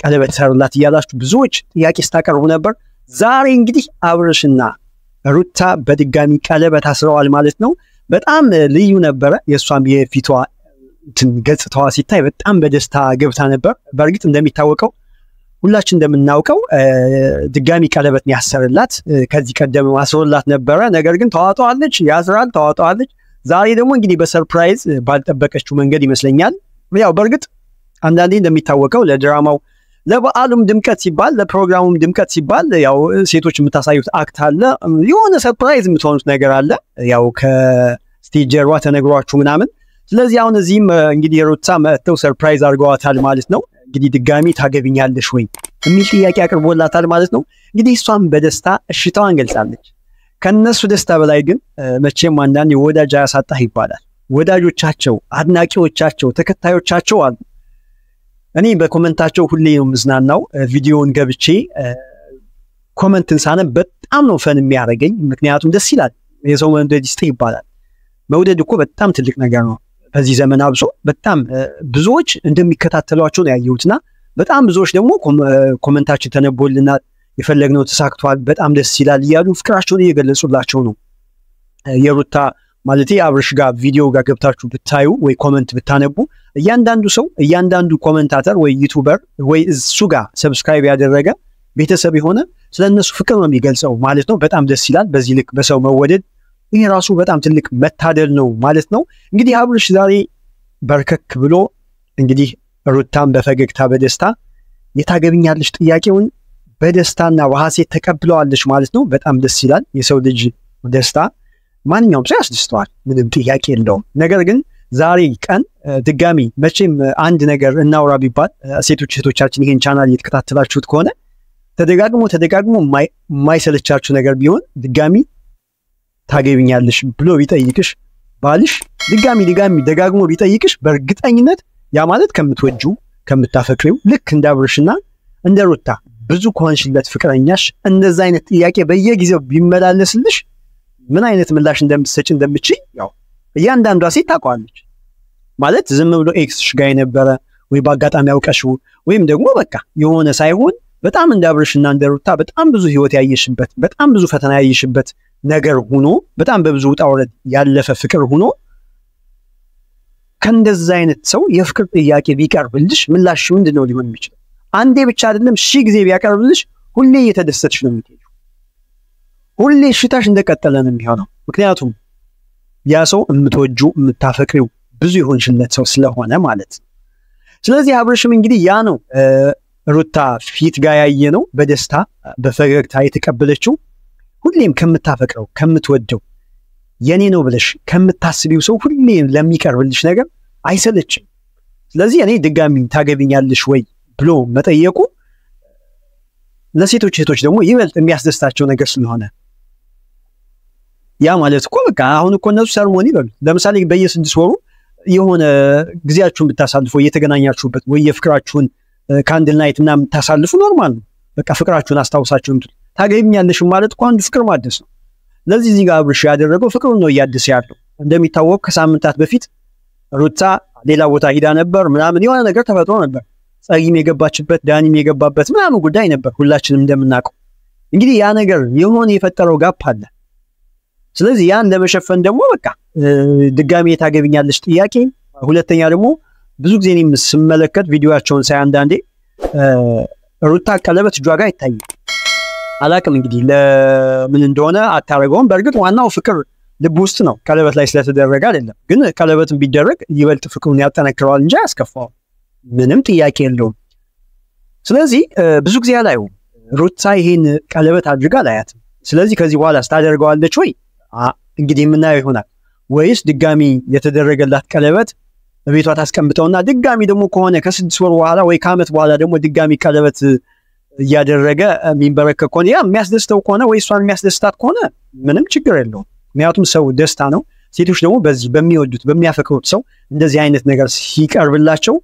ቀለበት ሰሩላት እያላችሁ ብዙዎች ጥያቄ ስታቀርቡ ነበር። ዛሬ እንግዲህ አብርሽና ሩታ በድጋሚ ቀለበት አስረዋል ማለት ነው። በጣም ልዩ ነበረ። የእሷም የፊቷ ገጽታዋ ሲታይ በጣም በደስታ ገብታ ነበር። በእርግጥ እንደሚታወቀው ሁላችን እንደምናውቀው ድጋሚ ቀለበት ያሰርላት ከዚህ ቀደም አስሮላት ነበረ። ነገር ግን ተዋጠዋለች፣ ያስራል፣ ተዋጠዋለች። ዛሬ ደግሞ እንግዲህ በሰርፕራይዝ ባልጠበቀችው መንገድ ይመስለኛል። ያው በእርግጥ አንዳንዴ እንደሚታወቀው ለድራማው ለበዓሉም ድምቀት ሲባል ለፕሮግራሙም ድምቀት ሲባል ያው ሴቶች የምታሳዩት act አለ፣ የሆነ surprise የምትሆኑት ነገር አለ። ያው ከ stage ጀርባ ተነግሯችሁ ምናምን። ስለዚህ አሁን እዚህም እንግዲህ ሩታ መጥተው surprise አድርገዋታል ማለት ነው። እንግዲህ ድጋሚ ታገቢኛለሽ ወይ የሚል ጥያቄ አቅርቦላታል ማለት ነው። እንግዲህ እሷም በደስታ እሽታዋን ገልጻለች። ከነሱ ደስታ በላይ ግን መቼም አንዳንድ የወዳጅ አያሳጣህ ይባላል። ወዳጆቻቸው፣ አድናቂዎቻቸው፣ ተከታዮቻቸው አሉ። እኔ በ comment አቸው ሁሌ ነው የምዝናናው። ቪዲዮውን ገብቼ comment ን ሳነብ በጣም ነው fun የሚያደርገኝ። ምክንያቱም ደስ ይላል። የሰው መውደድ ይስጥ ይባላል። መውደድ እኮ በጣም ትልቅ ነገር ነው። በዚህ ዘመን አብሶ በጣም ብዙዎች እንደሚከታተሏቸው ነው ያየሁትና በጣም ብዙዎች ደግሞ comment አችን ተነቦልናል፣ የፈለግነው ተሳክቷል፣ በጣም ደስ ይላል እያሉ ፍቅራቸውን እየገለጹላቸው ነው። የሩታ ማለት አብርሽ ጋር ቪዲዮ ጋር ገብታችሁ ብታዩ ወይ comment ብታነቡ እያንዳንዱ ሰው እያንዳንዱ commentator ወይ YouTuber ወይ እሱ ጋር subscribe ያደረገ ቤተሰብ የሆነ ስለ እነሱ ፍቅር ነው የሚገልጸው ማለት ነው። በጣም ደስ ይላል። በዚህ ልክ በሰው መወደድ ይህ ራሱ በጣም ትልቅ መታደል ነው ማለት ነው። እንግዲህ አብርሽ ዛሬ በርከክ ብሎ እንግዲህ ሩታን በፈገግታ በደስታ የታገብኛለች ጥያቄውን በደስታና በሐሴት ተቀብለዋለች ማለት ነው። በጣም ደስ ይላል። የሰው ልጅ ደስታ ማንኛውም ሰው ያስደስተዋል፣ ምንም ጥያቄ የለውም። ነገር ግን ዛሬ ቀን ድጋሚ መቼም አንድ ነገር እናውራ ቢባል ሴቶች እህቶቻችን ይሄን ቻናል እየተከታተላችሁት ከሆነ ተደጋግሞ ተደጋግሞ የማይሰለቻችሁ ነገር ቢሆን ድጋሚ ታገቢኛለሽ ብሎ ቢጠይቅሽ ባልሽ ድጋሚ ድጋሚ ደጋግሞ ቢጠይቅሽ በእርግጠኝነት ያ ማለት ከምትወጁ ከምታፈቅሪው ልክ እንደ አብርሽና እንደ ሩታ ብዙ ከሆንሽለት ፍቅረኛሽ እንደዛ አይነት ጥያቄ በየጊዜው ቢመላለስልሽ ምን አይነት ምላሽ እንደምትሰጭ እንደምችል ያው እያንዳንዷ ሴት ታውቀዋለች። ማለት ዝም ብሎ ኤክስሽ ጋር የነበረ ወይ በአጋጣሚ ያውቀሽው ወይም ደግሞ በቃ የሆነ ሳይሆን በጣም እንደ አብርሽና እንደ ሩታ በጣም ብዙ ህይወት ያየሽበት በጣም ብዙ ፈተና ያየሽበት ነገር ሁኖ በጣም በብዙ ውጣ ውረድ ያለፈ ፍቅር ሁኖ ከእንደዛ አይነት ሰው የፍቅር ጥያቄ ቢቀርብልሽ ምላሽ ምንድን ነው ሊሆን የሚችለው? አንዴ ብቻ አይደለም ሺህ ጊዜ ቢያቀርብልሽ ሁሌ እየተደሰትሽ ነው የምትሄጂው። ሁሌ ሽታሽ እንደቀጠለ ነው የሚሆነው። ምክንያቱም ያ ሰው የምትወጁ የምታፈቅሪው ብዙ የሆንሽለት ሰው ስለሆነ ማለት ነው። ስለዚህ አብርሽም እንግዲህ ያ ነው ሩታ ፊት ጋር ያየ ነው በደስታ በፈገግታ የተቀበለችው ሁሌም ከምታፈቅረው ከምትወደው የኔ ነው ብለሽ ከምታስቢው ሰው ሁሌም ለሚቀርብልሽ ነገር አይሰለችም። ስለዚህ እኔ ድጋሚ ታገቢኛለሽ ወይ ብሎ መጠየቁ ለሴቶች እህቶች ደግሞ ይበልጥ የሚያስደስታቸው ነገር ስለሆነ ያ ማለት እኮ በቃ አሁን እኮ እነሱ ሰርሞኒ ይበሉ። ለምሳሌ በየስድስት ወሩ የሆነ ጊዜያችሁን ብታሳልፉ እየተገናኛችሁበት ወይ የፍቅራችሁን candle night ምናምን ብታሳልፉ normal ነው። በቃ ፍቅራችሁን አስታውሳችሁ ታገቢኛለሽ ማለት እኮ አንዱ ፍቅር ማደስ ነው። ለዚህ እዚህ ጋር አብርሽ ያደረገው ፍቅሩን ነው እያደሰ ያለው። እንደሚታወቅ ከሳምንታት በፊት ሩታ ሌላ ቦታ ሂዳ ነበር ምናምን የሆነ ነገር ተፈጥሮ ነበር። ጸጊም የገባችበት ዳኒም የገባበት ምናምን ጉዳይ ነበር ሁላችንም እንደምናውቀው። እንግዲህ ያ ነገር የሆነ የፈጠረው gap አለ። ስለዚህ ያን ለመሸፈን ደግሞ በቃ ድጋሚ የታገቢኛለች ጥያቄ፣ ሁለተኛ ደግሞ ብዙ ጊዜ እኔም ስመለከት ቪዲዮቸውን ሳይ አንዳንዴ ሩታ ቀለበት እጇ ጋር አይታይም። አላቅም እንግዲህ ለምን እንደሆነ አታደርገውም። በእርግጥ ዋናው ፍቅር ልብ ውስጥ ነው፣ ቀለበት ላይ ስለተደረገ አይደለም። ግን ቀለበትን ቢደረግ ይበልጥ ፍቅሩን ያጠነክረዋል እንጂ አያስከፋውም። ምንም ጥያቄ የለውም። ስለዚህ ብዙ ጊዜ አላየውም ሩታ ይሄን ቀለበት አድርጋ አላያትም። ስለዚህ ከዚህ በኋላ ስታደርገዋለች ወይ እንግዲህ የምናየው ይሆናል። ወይስ ድጋሚ የተደረገላት ቀለበት በቤቷ ታስቀምጠውና ድጋሚ ደግሞ ከሆነ ከስድስት ወር በኋላ ወይ ከዓመት በኋላ ደግሞ ድጋሚ ቀለበት እያደረገ የሚንበረከክ ከሆነ ያ የሚያስደስተው ከሆነ ወይ እሷን የሚያስደስታት ከሆነ ምንም ችግር የለውም። ምክንያቱም ሰው ደስታ ነው። ሴቶች ደግሞ በዚህ በሚወዱት በሚያፈቅሩት ሰው እንደዚህ አይነት ነገር ሲቀርብላቸው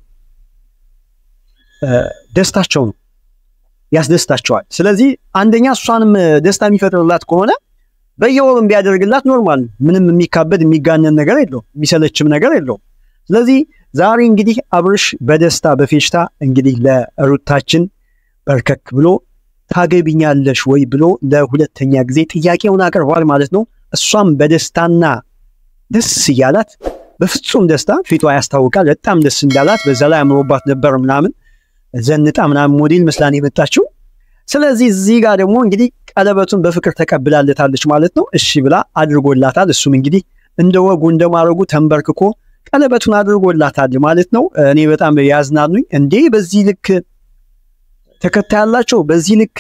ደስታቸው ነው፣ ያስደስታቸዋል። ስለዚህ አንደኛ እሷንም ደስታ የሚፈጥርላት ከሆነ በየወሩም ቢያደርግላት normal ምንም የሚካበድ የሚጋነን ነገር የለውም፣ የሚሰለችም ነገር የለውም። ስለዚህ ዛሬ እንግዲህ አብርሽ በደስታ በፌሽታ እንግዲህ ለሩታችን በርከክ ብሎ ታገቢኛለሽ ወይ ብሎ ለሁለተኛ ጊዜ ጥያቄውን አቅርቧል ማለት ነው። እሷም በደስታና ደስ እያላት በፍጹም ደስታ ፊቷ ያስታውቃል። በጣም ደስ እንዳላት በዛ ላይ አምሮባት ነበር ምናምን ዘንጣ ምናምን ሞዴል መስላን የመጣችው። ስለዚህ እዚህ ጋር ደግሞ እንግዲህ ቀለበቱን በፍቅር ተቀብላለታለች ማለት ነው። እሺ ብላ አድርጎላታል። እሱም እንግዲህ እንደ ወጉ እንደማድረጉ ተንበርክኮ ቀለበቱን አድርጎላታል ማለት ነው። እኔ በጣም ያዝናኑኝ እንዴ በዚህ ልክ ተከታይ ያላቸው በዚህ ልክ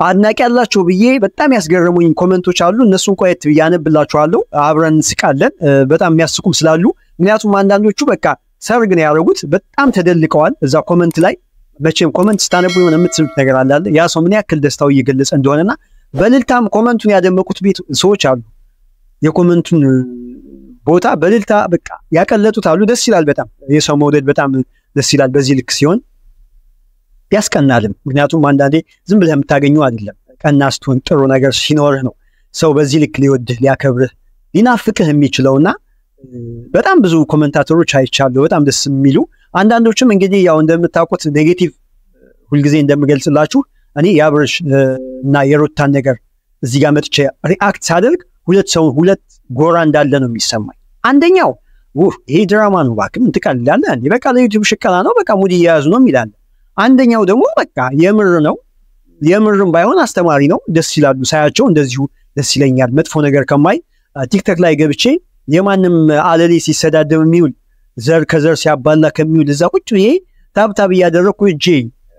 አድናቂ ያላቸው ብዬ በጣም ያስገረሙኝ comment ኦች አሉ። እነሱን ቆየት ብዬ አነብላችኋለሁ። አብረን እንስቃለን። በጣም የሚያስቁም ስላሉ ምክንያቱም አንዳንዶቹ በቃ ሰርግ ነው ያደረጉት። በጣም ተደልቀዋል እዛ comment ላይ። መቼም comment ስታነቡ የሆነ የምትስሉት ነገር አለ። ያ ሰው ምን ያክል ደስታው እየገለጸ እንደሆነና በእልልታም comment ኡን ያደመቁት ቤት ሰዎች አሉ። የ comment ኡን ቦታ በእልልታ በቃ ያቀለጡት አሉ። ደስ ይላል። በጣም የሰው መውደድ በጣም ደስ ይላል በዚህ ልክ ሲሆን ያስቀናልም። ምክንያቱም አንዳንዴ ዝም ብለህ የምታገኘው አይደለም። ቀና ስትሆን ጥሩ ነገር ሲኖርህ ነው ሰው በዚህ ልክ ሊወድህ ሊያከብርህ ሊናፍቅህ የሚችለውና በጣም ብዙ commentator ኦች አይቻለሁ፣ በጣም ደስ የሚሉ አንዳንዶችም እንግዲህ ያው እንደምታውቁት negative ሁልጊዜ እንደምገልጽላችሁ እኔ የአብርሽ እና የሩታን ነገር እዚህ ጋር መጥቼ react ሳደርግ ሁለት ሰው ሁለት ጎራ እንዳለ ነው የሚሰማኝ። አንደኛው ይሄ ድራማ ነው እባክህ ምን ትቀልዳለህ? በቃ ለዩቲዩብ ሽቀላ ነው በቃ mood እየያዙ ነው የሚል አለ አንደኛው ደግሞ በቃ የምር ነው። የምርም ባይሆን አስተማሪ ነው። ደስ ይላሉ ሳያቸው፣ እንደዚሁ ደስ ይለኛል። መጥፎ ነገር ከማይ ቲክቶክ ላይ ገብቼ የማንም አለሌ ሲሰዳደብ የሚውል ዘር ከዘር ሲያባላ ከሚውል እዛ ቁጭ ብዬ tap tap እያደረግኩ እጄ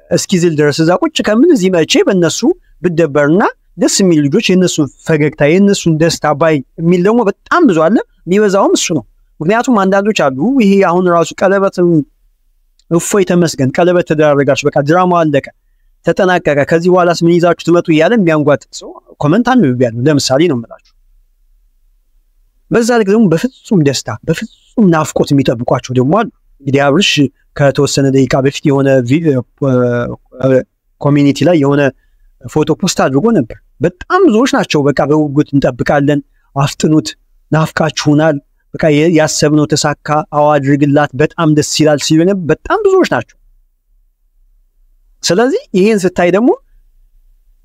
እስኪዝል ድረስ እዛ ቁጭ ከምን እዚህ መቼ በእነሱ ብደበርና ደስ የሚል ልጆች የእነሱን ፈገግታ የእነሱን ደስታ ባይ የሚል ደግሞ በጣም ብዙ አለ። የሚበዛውም እሱ ነው። ምክንያቱም አንዳንዶች አሉ ይሄ አሁን ራሱ ቀለበትም እፎይ ተመስገን ቀለበት ተደራረጋችሁ፣ በቃ ድራማ አለቀ ተጠናቀቀ፣ ከዚህ በኋላስ ምን ይዛችሁ ትመጡ እያለ የሚያንጓጥጥ ሰው comment አንብቤያለሁ። ለምሳሌ ነው የምላችሁ። በዛ ልክ ደግሞ በፍጹም ደስታ በፍጹም ናፍቆት የሚጠብቋቸው ደግሞ አሉ። እንግዲህ አብርሽ ከተወሰነ ደቂቃ በፊት የሆነ community ላይ የሆነ ፎቶ post አድርጎ ነበር። በጣም ብዙዎች ናቸው በቃ በጉጉት እንጠብቃለን፣ አፍጥኑት፣ ናፍቃችሁናል በቃ ያሰብነው ተሳካ፣ አዎ አድርግላት፣ በጣም ደስ ይላል ሲሉ በጣም ብዙዎች ናቸው። ስለዚህ ይህን ስታይ ደግሞ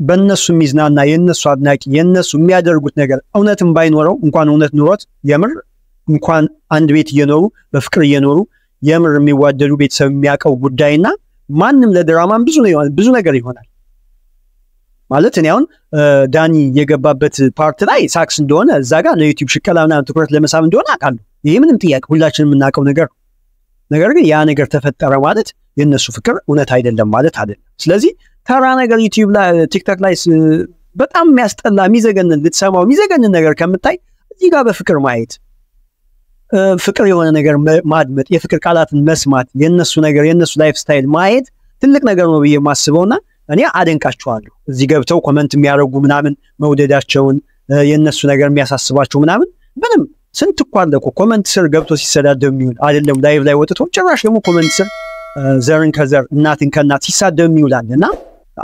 በእነሱ የሚዝናና የእነሱ አድናቂ የእነሱ የሚያደርጉት ነገር እውነትም ባይኖረው እንኳን እውነት ኑሮት የምር እንኳን አንድ ቤት እየኖሩ በፍቅር እየኖሩ የምር የሚዋደዱ ቤተሰብ የሚያውቀው ጉዳይና ማንም ለድራማም ብዙ ነገር ይሆናል ማለት እኔ አሁን ዳኒ የገባበት part ላይ ሳክስ እንደሆነ እዛ ጋር ለዩቲዩብ ሽቀላ ምናምን ትኩረት ለመሳብ እንደሆነ አውቃለሁ። ይህ ምንም ጥያቄ ሁላችን የምናውቀው ነገር ነው። ነገር ግን ያ ነገር ተፈጠረ ማለት የእነሱ ፍቅር እውነት አይደለም ማለት አይደለም። ስለዚህ ተራ ነገር ዩቲዩብ ላይ ቲክቶክ ላይ በጣም የሚያስጠላ የሚዘገንን ልትሰማው የሚዘገንን ነገር ከምታይ እዚህ ጋር በፍቅር ማየት ፍቅር የሆነ ነገር ማድመጥ የፍቅር ቃላትን መስማት የእነሱ ነገር የእነሱ lifestyle ማየት ትልቅ ነገር ነው ብዬ የማስበውና እኔ አደንቃቸዋለሁ። እዚህ ገብተው comment የሚያደርጉ ምናምን መውደዳቸውን የእነሱ ነገር የሚያሳስባቸው ምናምን ምንም ስንት እኮ አለ comment ስር ገብቶ ሲሰዳደብ የሚውል አይደለም live ላይ ወጥቶ ጭራሽ ደግሞ comment ስር ዘርን ከዘር እናትን ከእናት ሲሳደብ የሚውላል እና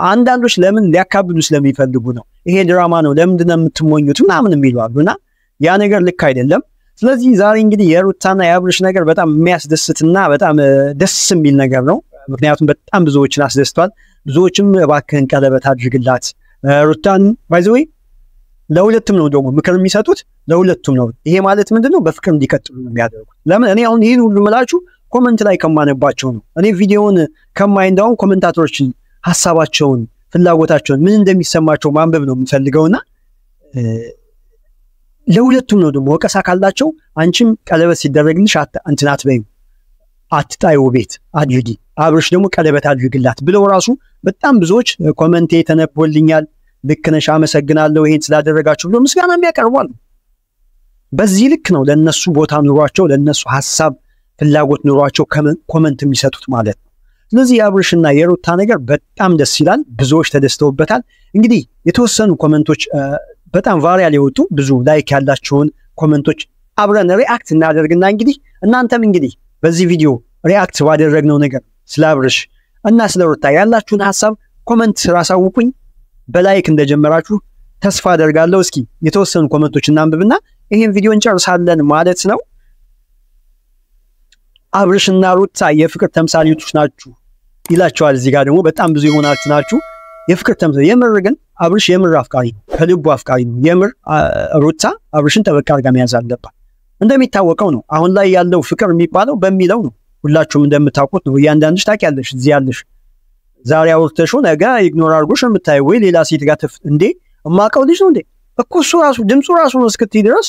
አንዳንዶች ለምን ሊያካብዱ ስለሚፈልጉ ነው። ይሄ ድራማ ነው ለምንድን ነው የምትሞኙት ምናምን የሚሉ አሉ እና ያ ነገር ልክ አይደለም። ስለዚህ ዛሬ እንግዲህ የሩታና የአብርሽ ነገር በጣም የሚያስደስትና በጣም ደስ የሚል ነገር ነው። ምክንያቱም በጣም ብዙዎችን አስደስቷል። ብዙዎችም እባክህን ቀለበት አድርግላት ሩታን by the way ለሁለቱም ነው ደግሞ ምክር የሚሰጡት ለሁለቱም ነው። ይሄ ማለት ምንድን? በፍቅር እንዲቀጥሉ ነው የሚያደርጉት። ለምን እኔ አሁን ይህን ሁሉ ምላችሁ comment ላይ ከማነባቸው ነው። እኔ ቪዲዮውን ከማይ እንዳሁን commentator ኦችን ሀሳባቸውን፣ ፍላጎታቸውን ምን እንደሚሰማቸው ማንበብ ነው የምፈልገውና ለሁለቱም ነው ደግሞ ወቀሳ ካላቸው አንቺም ቀለበት ሲደረግልሽ እንትን አትበይም አትጣዩ ቤት አድርጊ፣ አብርሽ ደግሞ ቀለበት አድርግላት ብለው ራሱ በጣም ብዙዎች comment ኤ ተነቦልኛል፣ ልክ ነሽ፣ አመሰግናለሁ ይሄን ስላደረጋችሁ ብሎ ምስጋና የሚያቀርቧል። በዚህ ልክ ነው ለነሱ ቦታ ኑሯቸው፣ ለነሱ ሀሳብ ፍላጎት ኑሯቸው comment የሚሰጡት ማለት ነው። ስለዚህ የአብርሽና የሩታ ነገር በጣም ደስ ይላል። ብዙዎች ተደስተውበታል። እንግዲህ የተወሰኑ comment ኦች በጣም viral የወጡ ብዙ like ያላቸውን comment ኦች አብረን react እናደርግና እንግዲህ እናንተም እንግዲህ በዚህ ቪዲዮ react ባደረግነው ነገር ስለ አብርሽ እና ስለ ሩታ ያላችሁን ሀሳብ comment ስር አሳውቁኝ። በ like እንደጀመራችሁ ተስፋ አደርጋለሁ። እስኪ የተወሰኑ comment ኦች እናንብብና ይህን ቪዲዮ እንጨርሳለን ማለት ነው። አብርሽና ሩታ የፍቅር ተምሳሌቶች ናችሁ ይላቸዋል። እዚህ ጋር ደግሞ በጣም ብዙ የሆናችሁ ናችሁ የፍቅር ተምሳሌ። የምር ግን አብርሽ የምር አፍቃሪ ነው፣ ከልቡ አፍቃሪ ነው። የምር ሩታ አብርሽን ጠበቃ አድርጋ መያዝ አለባት። እንደሚታወቀው ነው አሁን ላይ ያለው ፍቅር የሚባለው በሚለው ነው። ሁላችሁም እንደምታውቁት ነው። እያንዳንድሽ ታውቂያለሽ፣ እዚህ ያለሽ ዛሬ አውርተሽው ነገ ኢግኖር አድርጎሽ የምታየው ወይ ሌላ ሴት ጋር ትፍ እንዴ እማውቀው ልጅ ነው እንዴ እኮ እሱ ራሱ ድምፁ ራሱ ነው እስክትይ ድረስ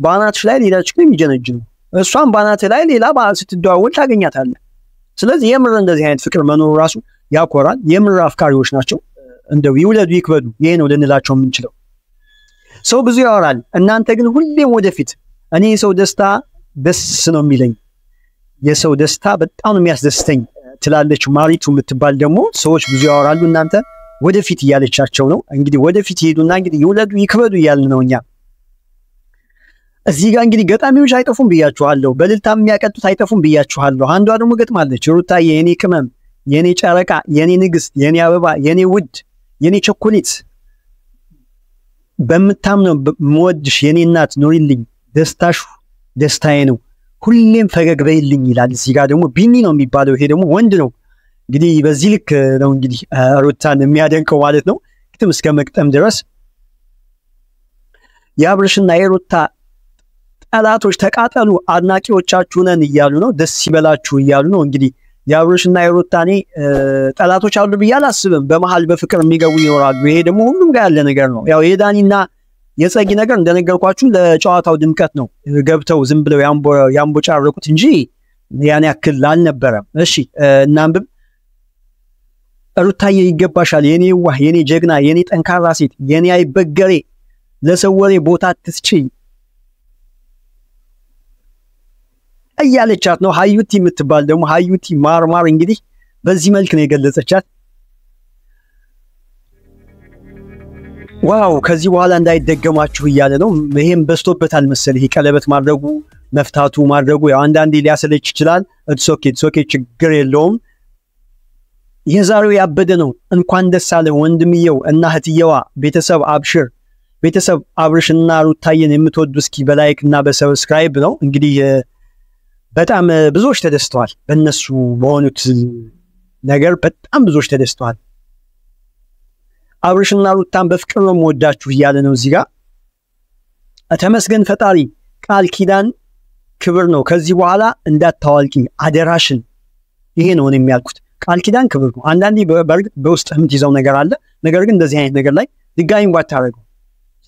በአናትሽ ላይ ሌላ ችግር የሚጀነጅ ነው። እሷም በአናት ላይ ሌላ ስትደዋወል ታገኛታለህ። ስለዚህ የምር እንደዚህ አይነት ፍቅር መኖሩ ራሱ ያኮራል። የምር አፍቃሪዎች ናቸው። እንደው ይውለዱ ይክበዱ፣ ይሄ ነው ልንላቸው የምንችለው። ሰው ብዙ ያወራል፣ እናንተ ግን ሁሌም ወደፊት። እኔ የሰው ደስታ ደስ ነው የሚለኝ፣ የሰው ደስታ በጣም ነው የሚያስደስተኝ ትላለች ማሪቱ የምትባል ደግሞ። ሰዎች ብዙ ያወራሉ፣ እናንተ ወደፊት እያለቻቸው ነው። እንግዲህ ወደፊት ይሄዱና እንግዲህ ይውለዱ ይክበዱ እያልን ነው እኛ እዚህ ጋር እንግዲህ ገጣሚዎች አይጠፉም ብያችኋለሁ። በልልታ የሚያቀጡት አይጠፉም ብያችኋለሁ። አንዷ ደግሞ ገጥማለች። ሩታዬ የኔ ቅመም፣ የኔ ጨረቃ፣ የኔ ንግስት፣ የኔ አበባ፣ የኔ ውድ፣ የኔ ቸኮሌት፣ በምታምነው መወድሽ የኔ እናት ኑሪልኝ፣ ደስታሽ ደስታዬ ነው፣ ሁሌም ፈገግ በይልኝ ይላል። እዚህ ጋር ደግሞ ቢኒ ነው የሚባለው። ይሄ ደግሞ ወንድ ነው። እንግዲህ በዚህ ልክ ነው እንግዲህ ሩታን የሚያደንቀው ማለት ነው። ግጥም እስከ መቅጠም ድረስ የአብርሽና የሩታ ጠላቶች ተቃጠሉ፣ አድናቂዎቻችሁ ነን እያሉ ነው። ደስ ይበላችሁ እያሉ ነው። እንግዲህ የአብርሽና የሩታ እኔ ጠላቶች አሉ ብዬ አላስብም። በመሀል በፍቅር የሚገቡ ይኖራሉ። ይሄ ደግሞ ሁሉም ጋር ያለ ነገር ነው። ያው የዳኒና የጸጊ ነገር እንደነገርኳችሁ ለጨዋታው ድምቀት ነው ገብተው ዝም ብለው ያንቦጫረቁት እንጂ ያን ያክል አልነበረም። እሺ እናንብብ። ሩታዬ ይገባሻል፣ የኔ ዋህ፣ የኔ ጀግና፣ የኔ ጠንካራ ሴት፣ የኔ አይበገሬ፣ ለሰው ወሬ ቦታ ትስችይ እያለቻት ነው። ሀዩቲ የምትባል ደግሞ ሀዩቲ ማርማር እንግዲህ በዚህ መልክ ነው የገለጸቻት። wow ከዚህ በኋላ እንዳይደገማችሁ እያለ ነው። ይሄም በስቶበታል መሰል ይሄ ቀለበት ማድረጉ መፍታቱ ማድረጉ ያው አንዳንዴ ሊያሰለች ይችላል። it's okay it's okay ችግር የለውም። የዛሬው ያበደ ነው። እንኳን ደስ አለ ወንድምየው እና እህትየዋ ቤተሰብ አብሽር ቤተሰብ አብርሽና ሩታዬን የምትወዱ እስኪ በ like እና በ subscribe ነው እንግዲህ በጣም ብዙዎች ተደስተዋል። በእነሱ በሆኑት ነገር በጣም ብዙዎች ተደስተዋል። አብርሽና ሩታን በፍቅር ነው የምወዳችሁ እያለ ነው እዚህ ጋር። ተመስገን ፈጣሪ ቃል ኪዳን ክብር ነው። ከዚህ በኋላ እንዳታዋልቂ አደራሽን። ይሄ ነው እኔ የሚያልኩት። ቃል ኪዳን ክብር ነው። አንዳንዴ በእርግጥ በውስጥ የምትይዘው ነገር አለ። ነገር ግን እንደዚህ አይነት ነገር ላይ ድጋሚ ባታደረገው።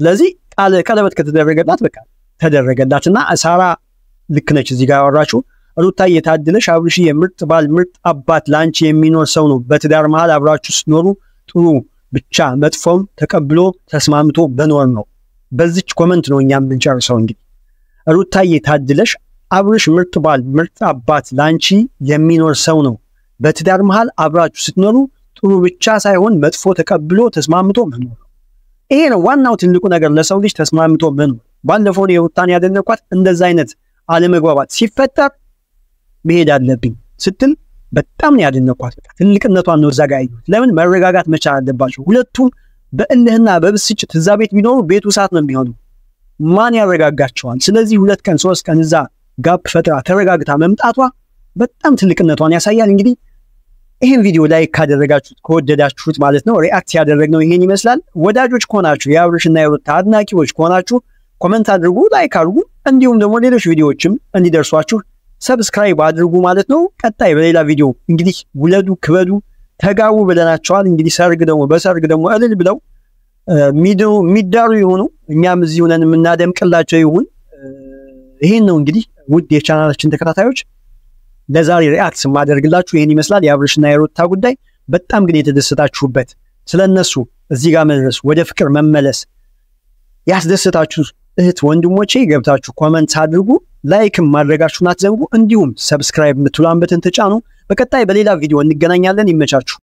ስለዚህ ቃል ቀለበት ከተደረገላት በቃ ተደረገላትና ሳራ ልክ ነች። እዚህ ጋር ያወራችሁ ሩታ የታድለሽ አብርሽዬ፣ ምርጥ ባል፣ ምርጥ አባት፣ ለአንቺ የሚኖር ሰው ነው። በትዳር መሃል አብራችሁ ስትኖሩ ጥሩ ብቻ መጥፎም ተቀብሎ ተስማምቶ መኖር ነው። በዚች comment ነው እኛ የምንጨርሰው። እንግዲህ ሩታ የታድለሽ አብርሽ፣ ምርጥ ባል፣ ምርጥ አባት፣ ለአንቺ የሚኖር ሰው ነው። በትዳር መሃል አብራችሁ ስትኖሩ ጥሩ ብቻ ሳይሆን መጥፎ ተቀብሎ ተስማምቶ መኖር ነው። ይሄ ነው ዋናው ትልቁ ነገር ለሰው ልጅ ተስማምቶ መኖር። ባለፈው የሩታን ያደነቅኳት እንደዛ አይነት አለመግባባት ሲፈጠር መሄድ አለብኝ ስትል በጣም ያደነቅኳት። ትልቅነቷን ነው እዛ ጋ ያየሁት። ለምን መረጋጋት መቻል አለባቸው ሁለቱም። በእልህና በብስጭት እዛ ቤት ቢኖሩ ቤቱ እሳት ነው የሚሆኑ። ማን ያረጋጋቸዋል? ስለዚህ ሁለት ቀን ሶስት ቀን እዛ gap ፈጥራ ተረጋግታ መምጣቷ በጣም ትልቅነቷን ያሳያል። እንግዲህ ይህን ቪዲዮ like ካደረጋችሁት ከወደዳችሁት ማለት ነው react ያደረግነው ይሄን ይመስላል። ወዳጆች ከሆናችሁ የአብርሽና የሩታ አድናቂዎች ከሆናችሁ comment አድርጉ፣ like አድርጉ። እንዲሁም ደግሞ ሌሎች ቪዲዮዎችም እንዲደርሷችሁ subscribe አድርጉ ማለት ነው። ቀጣይ በሌላ ቪዲዮ እንግዲህ ውለዱ፣ ክበዱ፣ ተጋቡ ብለናቸዋል። እንግዲህ ሰርግ ደግሞ በሰርግ ደግሞ እልል ብለው የሚዳሩ ይሆኑ እኛም እዚህ ሆነን የምናደምቅላቸው ይሁን። ይሄን ነው እንግዲህ ውድ የቻናላችን ተከታታዮች ለዛሬ react ማደርግላችሁ ይህን ይመስላል። የአብርሽና የሩታ ጉዳይ በጣም ግን የተደሰታችሁበት ስለነሱ እዚህ ጋር መድረስ ወደ ፍቅር መመለስ ያስደሰታችሁ እህት ወንድሞቼ ገብታችሁ comment አድርጉ። like ም ማድረጋችሁን አትዘንጉ። እንዲሁም subscribe የምትሏን button ተጫኑ። በቀጣይ በሌላ ቪዲዮ እንገናኛለን። ይመቻችሁ።